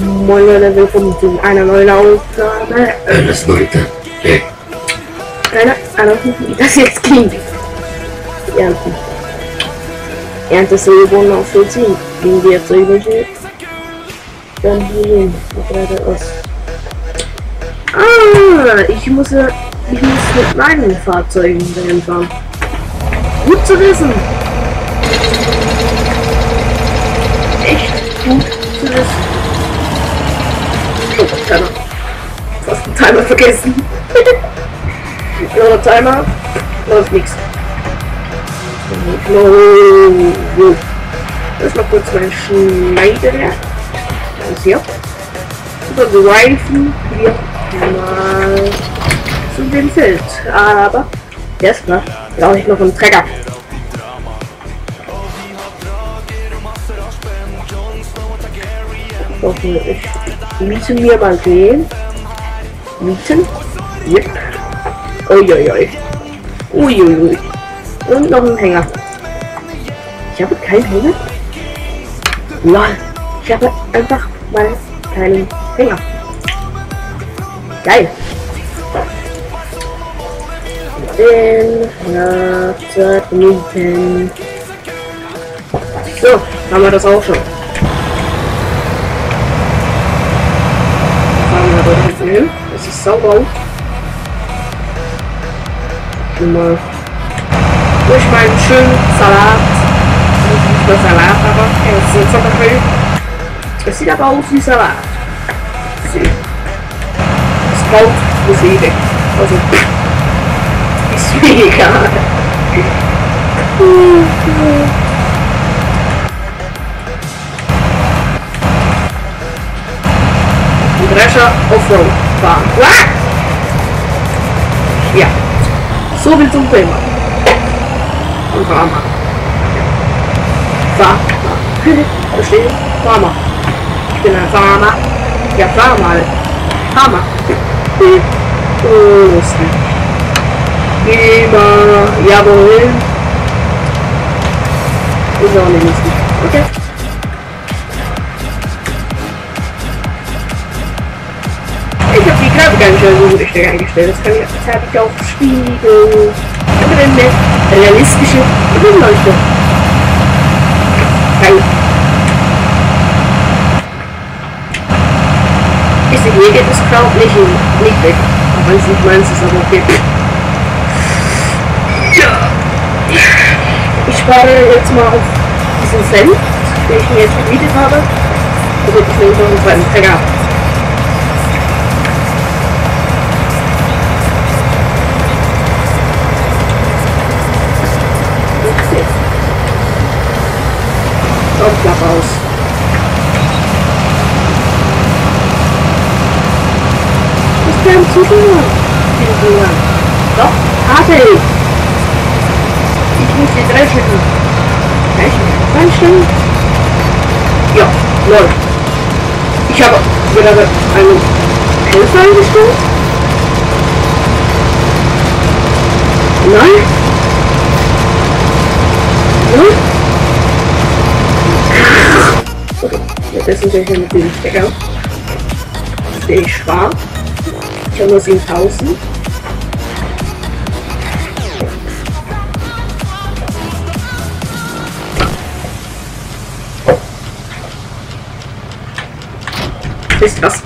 Moin Leute, willkommen zu einer neuen. Äh, das Leute. Hey, Eine Ahnung, wie das jetzt klingt. Ernten. Ernte Silber auf 14. Gehen wir jetzt hier. Dann hier gerade aus. Ah, ich muss ja, ich muss mit meinen Fahrzeugen dahin fahren. Gut zu wissen. Echt gut zu wissen. Timer. Fast den Timer vergessen. Noch Timer. Läuft. No. Das noch kurz mein Schneiderwerk. Das ist hier. So, die Reifen wir mal zu dem Feld. Aber erstmal brauche ich noch einen Trecker. Okay, ich miete mir mal den. Mieten? Yep. Uiuiui. Uiuiui. Und noch ein Hänger. Ich habe keinen Hänger. Lol. Ich habe einfach mal keinen Hänger. Geil. Den Hänger mieten. So, haben wir das auch schon. Fahren hin. Es ist sauber. Mal durch meinen schönen Salat. Nicht nur Salat, aber er ist so Zuckerfrei. Es sieht aber aus wie Salat. Das Kraut muss eh weg. Also, ist mir egal. Ein Drescher Offroad fahren. Ah! Ja, so viel zum Thema. Und Rama. Fahr. Verstehen? Farmer. Ich bin ein Farmer. Ja, fahr mal. Farmer. Oh, lustig. Geh mal. Jawohl. Ist auch nicht lustig. Okay. Ganz schön richtig eingestellt. Das kann ich, das habe ich auf eine realistische Beleuchtung. Geil. Ich sehe, hier geht das Kraut nicht, nicht weg. Auch wenn es nicht meins ist, aber okay. Ja. Ich spare jetzt mal auf diesen Cent, den ich mir jetzt gemietet habe. Damit ich nämlich noch einen zweiten Träger. Klappe aus. Ich kann zuhören. Zuhören. Doch, hatte ich. Ich muss die drei schicken. Drei einstellen? Ja, läuft. Ich habe gerade einen Helfer eingestellt. Nein. Nein. Sind wir hier mit dem Stecker. Sehe ich schwarz. Ich habe nur 7000. Wisst was?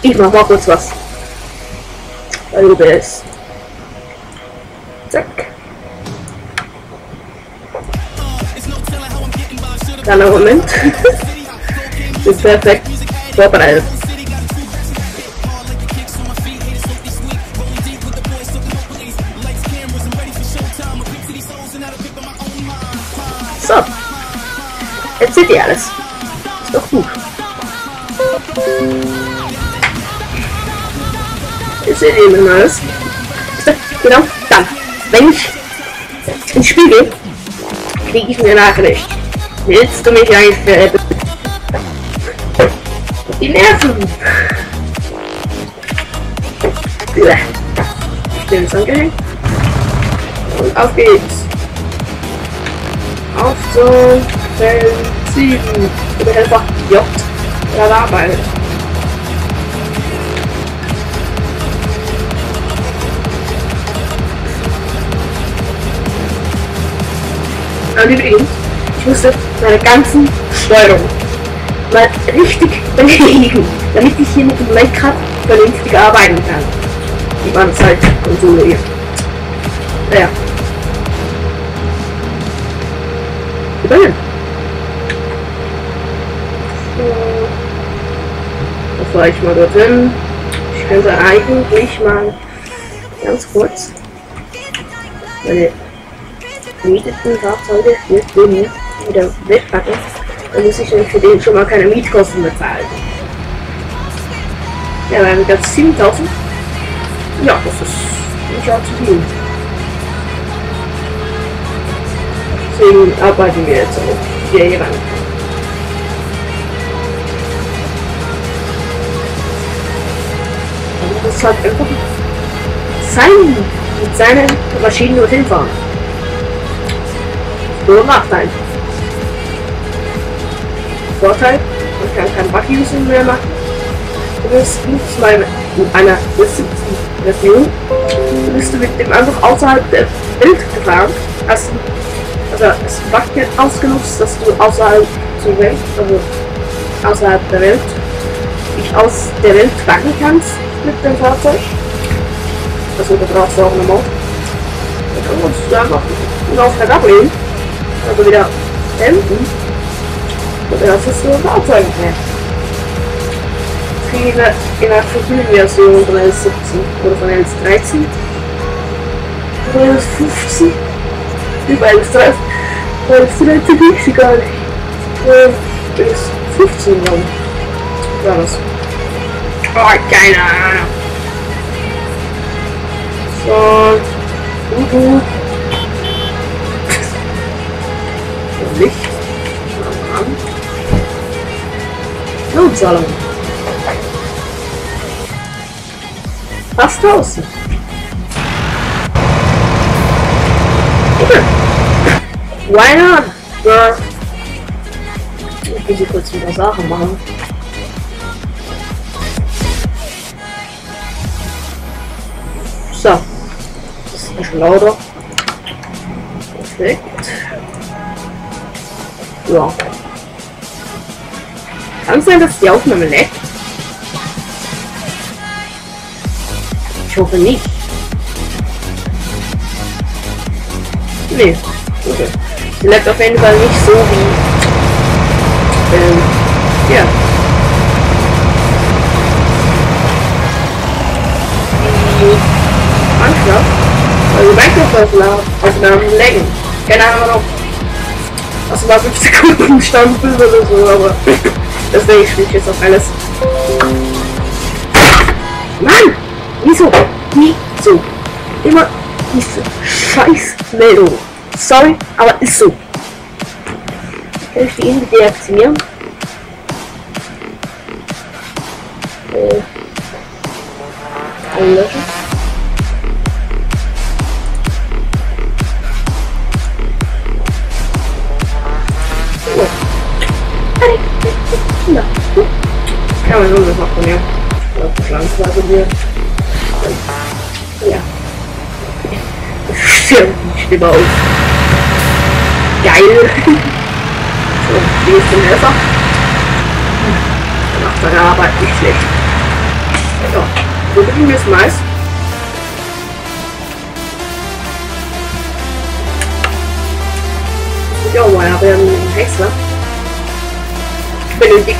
Ich mach mal kurz was. Weil du bist. Zack. Kleiner Moment. Ist perfekt vorbereitet. So. Jetzt seht ihr alles. Ist doch gut. Jetzt seht ihr alles. Genau, dann. Wenn ich ins Spiel gehe, kriege ich eine Nachricht. Willst du mich eigentlich veräppeln? Die Nerven! Ja. Den ist angehängt. Und auf geht's. Auf zum Feld 7. Oder Helfer J. arbeitet. Und übrigens, ich musste meine ganzen Steuerung mal richtig belegen, damit ich hier mit dem Lenkrad vernünftig arbeiten kann. Die ganze Zeit Konsole hier. Naja. Übernehmen. So. Das war ich mal dorthin. Ich könnte eigentlich mal ganz kurz meine gemieteten Fahrzeuge hier drüben wieder wegpacken. Dann muss ich für den schon mal keine Mietkosten bezahlen. Ja, wir haben jetzt 7000. Ja, das ist nicht auch zu viel. Deswegen arbeiten wir jetzt auch hier hier ran. Und das hat einfach sein mit seinen Maschinen dorthin fahren. Nur Nachteil. Vorteil, man kann kein Bug-Using mehr machen. Du bist mal in einer bestimmten Version, bist du mit dem einfach außerhalb der Welt gefahren, hast also es Bug ausgenutzt, dass du außerhalb zur Welt, also außerhalb der Welt, dich aus der Welt fangen kannst mit dem Fahrzeug. Also da brauchst du auch eine Mod. Dann kannst du einfach auf der ablehnen, also wieder enden das ist ein Fahrzeug mehr. Viele in der Version von L17 oder von L13 oder L15 über L13 L13 gibt sie gar nicht. L15 dann war das. Oh, keine Ahnung. So, Uhu. Notzahlung. Passt draußen. Why not? Girl. Ich will sie kurz wieder Sachen machen. So. Das ist ein bisschen lauter. Perfekt. Ja. Kann sein, dass die Aufnahme leckt. Ich hoffe nicht. Nee. Okay. Sie leckt auf jeden Fall nicht so wie. Ähm, ja. Wie Anschlag. Also Minecraft-Aufnahmen laggen. Keine Ahnung warum. Also war 5 Sekunden Standbild oder so, aber deswegen spiele ich jetzt auf alles. Mann! Wieso? Wieso? Immer diese scheiß Meldung. Sorry, aber ist so. Kann ich die irgendwie deaktivieren? Äh. Einlöschen. Ja, mein Sohn ist noch von mir. Das Pflanzenweise hier. Ja. Stimmt, Stimme aus. Geil. So, wie ist denn besser? Er macht seine Arbeit nicht schlecht. So, bringen wir es meist? Ja, mal, aber einen Häcksler. Benötigt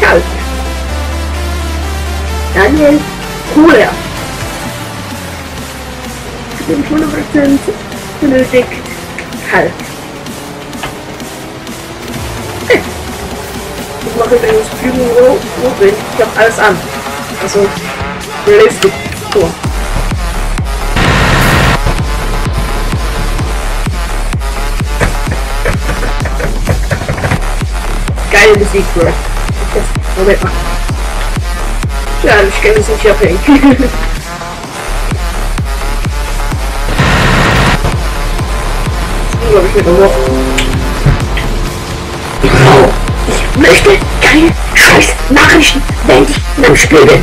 Kalk. Daniel Kohler. 500% benötigt Kalk. Okay. Ich mache jetzt das Flügen so Ich habe alles an. Also, realistisch. So. Geile Musik, Bro. Moment mal. Ja, ich kenne es nicht abhängen. glaube ich mit dem Ich möchte keine scheiß Nachrichten, wenn ich in einem Spiel bin.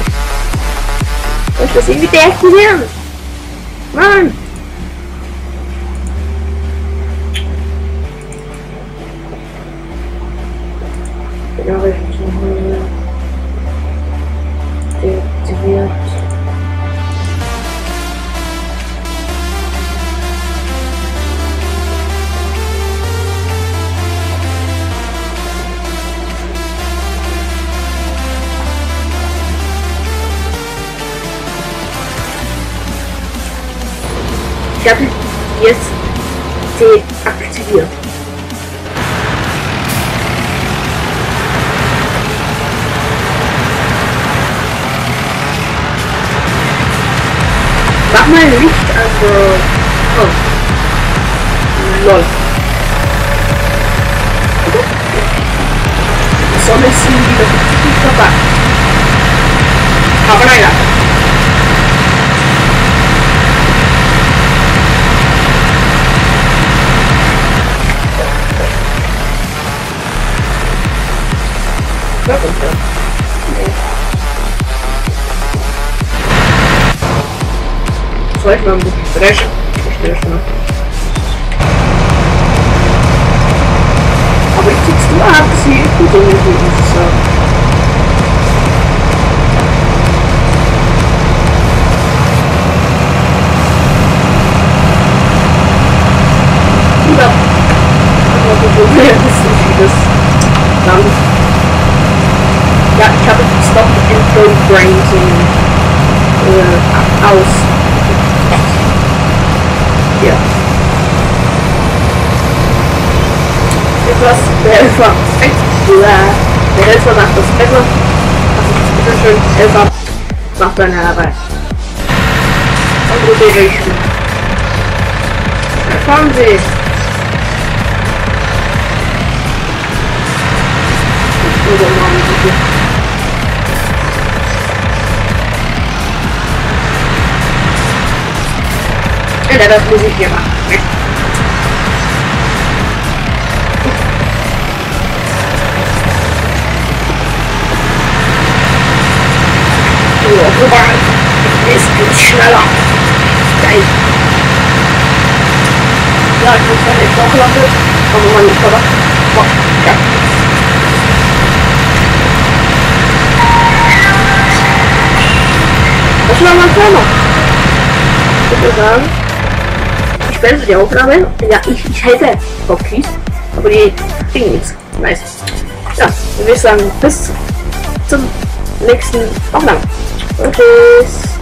Soll ich das irgendwie deaktivieren? Mann! Nachrichten deaktiviert. Jetzt deaktiviert. Mach mal Licht an. Oh. Lol. Sonne ist wieder vorbei. Aber naja. Ich mal ein bisschen dreschen? Ich dreche noch. Aber die Textur hat sie gut umgegeben, muss ich sagen. Oder, aber so realistisch wie das. Ja, ich habe Stop and Go Brainsing äh, aus. Etwas, der Elfer. Der Elfer macht das besser. Also, bitteschön, Elfer, mach deine Arbeit. Und gute Richtung. Da kommen sie. Würde mal bitte. Ja, das muss ich hier machen. So, rüber. Es geht schneller. Geil. Ja, ich muss jetzt auch lassen. Aber man nicht, oder? Boah, ja. Das war mein Körper. Ich würde sagen, ich beende die Aufnahme. Ja, ich, ich hätte Bockis, aber die kriegen nichts. Nice. Ja, ich sagen, bis zum nächsten Aufnahme. Und tschüss.